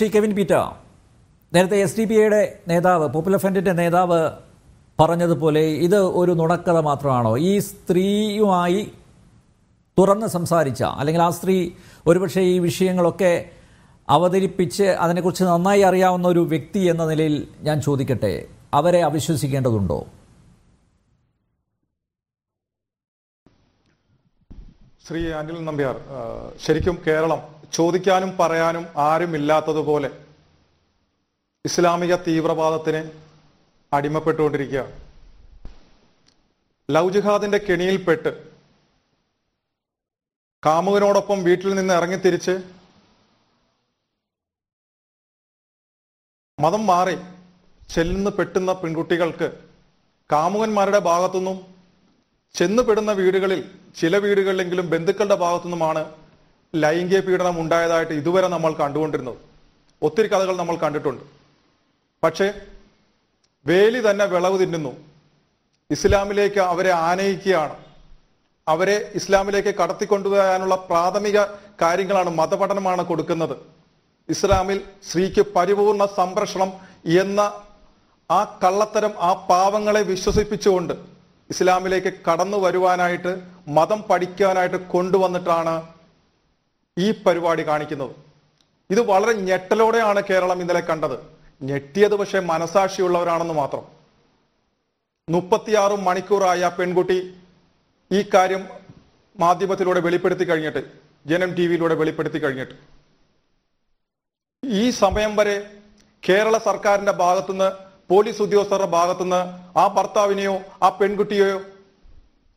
Shri Kevin Peter നേരത്തെ S D P ഐയുടെ നേതാവ് പോപ്പുലർ ഫ്രണ്ടിന്റെ നേതാവ് പറഞ്ഞതുപോലെ ഇത് ഒരു നുണക്കഥ മാത്രമാണോ? ഈ സ്ത്രീയുമായി തുറന്ന് സംസാരിച്ച അല്ലെങ്കിൽ ആ സ്ത്രീ ഒരുപക്ഷെ ഈ വിഷയങ്ങളൊക്കെ അവതരിപ്പിച്ച് അതിനെക്കുറിച്ച് നന്നായി അറിയാവുന്ന ഒരു വ്യക്തി എന്ന നിലയിൽ ഞാൻ ചോദിക്കട്ടെ അവരെ അവിശ്വസിക്കേണ്ടതുണ്ടോ? ശ്രീ അനിൽ നമ്പ്യാർ ശരിക്കും കേരളം ചോദിക്കാനും പറയാനും ആരുമില്ലാത്തതുപോലെ ഇസ്ലാമിക തീവ്രവാദത്തിന് അടിമപ്പെട്ടുകൊണ്ടിരിക്കുകയാണ് ലവ് ജിഹാദിന്റെ കെണിയിൽപ്പെട്ട് കാമുകനോടൊപ്പം വീട്ടിൽ നിന്ന് ഇറങ്ങിത്തിരിച്ച് മതം മാറി ചെല്ലുന്ന പെട്ടുന്ന പെൺകുട്ടികൾക്ക് കാമുകന്മാരുടെ ഭാഗത്തുനിന്നും ചെന്നുപെടുന്ന വീടുകളിൽ ചില വീടുകളിലെങ്കിലും ബന്ധുക്കളുടെ ഭാഗത്തുനിന്നുമാണ് ലൈംഗിക പീഡനം ഉണ്ടായതായിട്ട് ഇതുവരെ നമ്മൾ കണ്ടുകൊണ്ടിരുന്നത്. ഒത്തിരി കഥകൾ നമ്മൾ കണ്ടിട്ടുണ്ട്. പക്ഷേ വേലി തന്നെ വിളവ് തിന്നുന്നു. ഇസ്ലാമിലേക്ക് അവരെ ആനയിക്കുകയാണ്. അവരെ ഇസ്ലാമിലേക്ക് കടത്തിക്കൊണ്ടുവരാനുള്ള പ്രാഥമിക കാര്യങ്ങളാണ് മതപഠനമാണ് കൊടുക്കുന്നത്. ഇസ്ലാമിൽ സ്ത്രീക്ക് പരിപൂർണ സംരക്ഷണം എന്ന ആ കള്ളത്തരം ആ പാവങ്ങളെ വിശ്വസിപ്പിച്ചുകൊണ്ട് ഇസ്ലാമിലേക്ക് കടന്നു വരുവാനായിട്ട് മതം പഠിക്കാനായിട്ട് കൊണ്ടുവന്നിട്ടാണ് ഈ പരിപാടി കാണിക്കുന്നത്. ഇത് വളരെ ഞെട്ടലോടെയാണ് കേരളം ഇന്നലെ കണ്ടത്. ഞെട്ടിയത് പക്ഷേ മനസാക്ഷിയുള്ളവരാണെന്ന് മാത്രം. മുപ്പത്തിയാറ് മണിക്കൂറായ പെൺകുട്ടി ഈ കാര്യം മാധ്യമത്തിലൂടെ വെളിപ്പെടുത്തി കഴിഞ്ഞിട്ട് ജനം ടി വിയിലൂടെ വെളിപ്പെടുത്തി കഴിഞ്ഞിട്ട്. ഈ സമയം വരെ കേരള സർക്കാരിന്റെ ഭാഗത്തുനിന്ന് പോലീസ് ഉദ്യോഗസ്ഥരുടെ ഭാഗത്തുനിന്ന് ആ ഭർത്താവിനെയോ ആ പെൺകുട്ടിയെയോ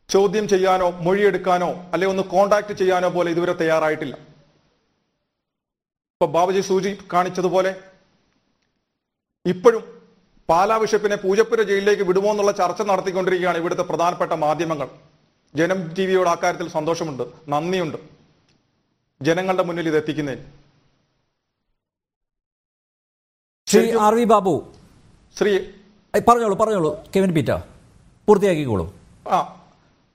ചോദ്യം ചെയ്യാനോ മൊഴിയെടുക്കാനോ അല്ലെ ഒന്ന് കോണ്ടാക്ട് ചെയ്യാനോ പോലെ ഇതുവരെ തയ്യാറായിട്ടില്ല. ഇപ്പൊ ബാബുജി സൂചി കാണിച്ചതുപോലെ ഇപ്പോഴും പാലാ ബിഷപ്പിനെ പൂജപ്പുര ജയിലിലേക്ക് വിടുമോ എന്നുള്ള ചർച്ച നടത്തിക്കൊണ്ടിരിക്കുകയാണ് ഇവിടുത്തെ പ്രധാനപ്പെട്ട മാധ്യമങ്ങൾ. ജനം ടി വിയോട് അക്കാര്യത്തിൽ സന്തോഷമുണ്ട് നന്ദിയുണ്ട്. ജനങ്ങളുടെ മുന്നിൽ ഇത് എത്തിക്കുന്നതിന് ശ്രീ ആർ വി ബാബു. ശ്രീ പറഞ്ഞോളൂ പറഞ്ഞോളൂ. കെവിൻ പീറ്റ പൂർത്തിയാക്കിക്കോളൂ. ആ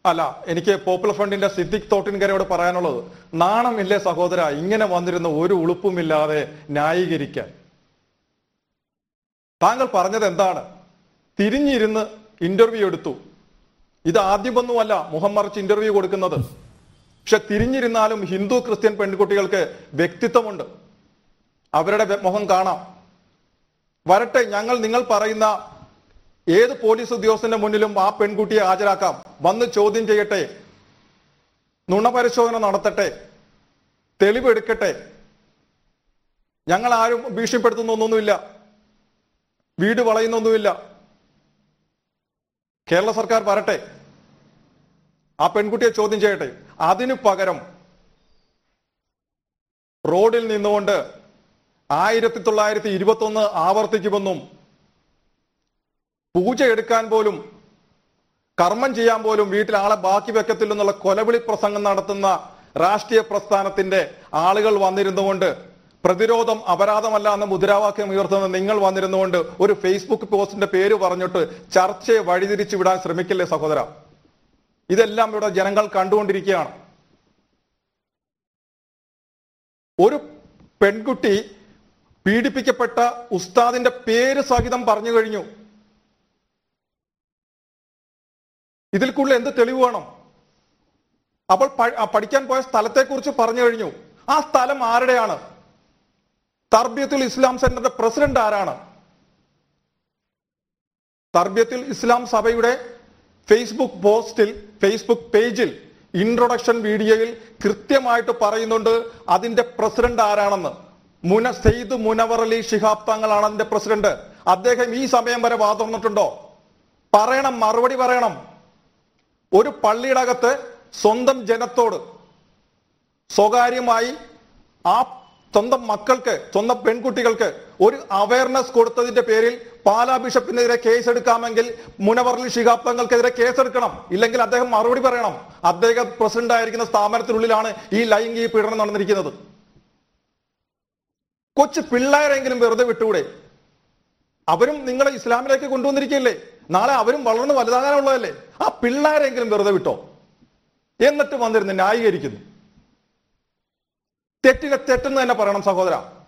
അല്ല എനിക്ക് പോപ്പുലർ ഫ്രണ്ടിന്റെ സിദ്ദിഖ് തോട്ടിൻകരയോട് പറയാനുള്ളത് നാണമില്ലേ സഹോദര ഇങ്ങനെ വന്നിരുന്ന ഒരു ഉളുപ്പുമില്ലാതെ ന്യായീകരിക്കാൻ. താങ്കൾ പറഞ്ഞത് എന്താണ്? തിരിഞ്ഞിരുന്ന് ഇന്റർവ്യൂ എടുത്തു. ഇത് ആദ്യമൊന്നുമല്ല മുഖം മറിച്ച് ഇന്റർവ്യൂ കൊടുക്കുന്നത്. പക്ഷെ തിരിഞ്ഞിരുന്നാലും ഹിന്ദു ക്രിസ്ത്യൻ പെൺകുട്ടികൾക്ക് വ്യക്തിത്വമുണ്ട്. അവരുടെ മുഖം കാണാം. വരട്ടെ ഞങ്ങൾ നിങ്ങൾ പറയുന്ന ഏത് പോലീസ് ഉദ്യോഗസ്ഥന്റെ മുന്നിലും ആ പെൺകുട്ടിയെ ഹാജരാക്കാം? വന്ന് ചോദ്യം ചെയ്യട്ടെ. നുണപരിശോധന നടത്തട്ടെ. തെളിവെടുക്കട്ടെ ഞങ്ങൾ ആരും ഭീഷണിപ്പെടുത്തുന്നൊന്നുമില്ല. വീട് വളയുന്നൊന്നുമില്ല. കേരള സർക്കാർ വരട്ടെ. ആ പെൺകുട്ടിയെ ചോദ്യം ചെയ്യട്ടെ. അതിനു പകരം റോഡിൽ നിന്നുകൊണ്ട് ആയിരത്തി തൊള്ളായിരത്തി ഇരുപത്തി ഒന്ന് ആവർത്തിക്കുമെന്നും പൂജ എടുക്കാൻ പോലും കർമ്മം ചെയ്യാൻ പോലും വീട്ടിൽ ആളെ ബാക്കി വെക്കത്തില്ലെന്നുള്ള കൊലവിളി പ്രസംഗം നടത്തുന്ന രാഷ്ട്രീയ പ്രസ്ഥാനത്തിന്റെ ആളുകൾ വന്നിരുന്നുകൊണ്ട് പ്രതിരോധം അപരാധമല്ല എന്ന മുദ്രാവാക്യം ഉയർത്തുന്ന നിങ്ങൾ വന്നിരുന്നുകൊണ്ട് ഒരു ഫേസ്ബുക്ക് പോസ്റ്റിന്റെ പേര് പറഞ്ഞിട്ട് ചർച്ചയെ വഴിതിരിച്ചു വിടാൻ ശ്രമിക്കില്ലേ സഹോദര? ഇതെല്ലാം ഇവിടെ ജനങ്ങൾ കണ്ടുകൊണ്ടിരിക്കുകയാണ്. ഒരു പെൺകുട്ടി പീഡിപ്പിക്കപ്പെട്ട ഉസ്താദിന്റെ പേര് സഹിതം പറഞ്ഞു കഴിഞ്ഞു. ഇതിൽ കൂടുതൽ എന്ത് തെളിവ് വേണം? അപ്പോൾ പഠിക്കാൻ പോയ സ്ഥലത്തെക്കുറിച്ച് പറഞ്ഞു കഴിഞ്ഞു. ആ സ്ഥലം ആരുടെയാണ്? തർബിയത്തുൽ ഇസ്ലാം സെന്ററിന്റെ പ്രസിഡന്റ് ആരാണ്? തർബിയത്തുൽ ഇസ്ലാം സഭയുടെ ഫേസ്ബുക്ക് പോസ്റ്റിൽ ഫേസ്ബുക്ക് പേജിൽ ഇൻട്രൊഡക്ഷൻ വീഡിയോയിൽ കൃത്യമായിട്ട് പറയുന്നുണ്ട് അതിന്റെ പ്രസിഡന്റ് ആരാണെന്ന്. മുന സെയ്ദ് മുനവർ അലി ഷിഹാബ് തങ്ങളാണ് അതിന്റെ പ്രസിഡന്റ്. അദ്ദേഹം ഈ സമയം വരെ വാതുറന്നിട്ടുണ്ടോ? പറയണം മറുപടി പറയണം. ഒരു പള്ളിയുടെ അകത്ത് സ്വന്തം ജനത്തോട് സ്വകാര്യമായി ആ സ്വന്തം മക്കൾക്ക് സ്വന്തം പെൺകുട്ടികൾക്ക് ഒരു അവയർനെസ് കൊടുത്തതിന്റെ പേരിൽ പാലാ ബിഷപ്പിനെതിരെ കേസ് എടുക്കാമെങ്കിൽ മുനവർലി ശിഹാബ് തങ്ങൾക്കെതിരെ കേസെടുക്കണം. ഇല്ലെങ്കിൽ അദ്ദേഹം മറുപടി പറയണം. അദ്ദേഹം പ്രസിഡന്റ് ആയിരിക്കുന്ന സ്ഥാപനത്തിനുള്ളിലാണ് ഈ ലൈംഗിക പീഡനം നടന്നിരിക്കുന്നത്. കൊച്ചു പിള്ളേരെങ്കിലും വെറുതെ വിട്ടുകൂടെ? അവരും നിങ്ങളെ ഇസ്ലാമിലേക്ക് കൊണ്ടുവന്നിരിക്കുകയല്ലേ? നാളെ അവരും വളർന്ന് വലുതാകാനുള്ളതല്ലേ? ആ പിള്ളേരെങ്കിലും വെറുതെ വിട്ടോ? എന്നിട്ട് വന്നിരുന്ന് ന്യായീകരിക്കുന്നു. തെറ്റിനെ തെറ്റെന്ന് തന്നെ പറയണം സഹോദര.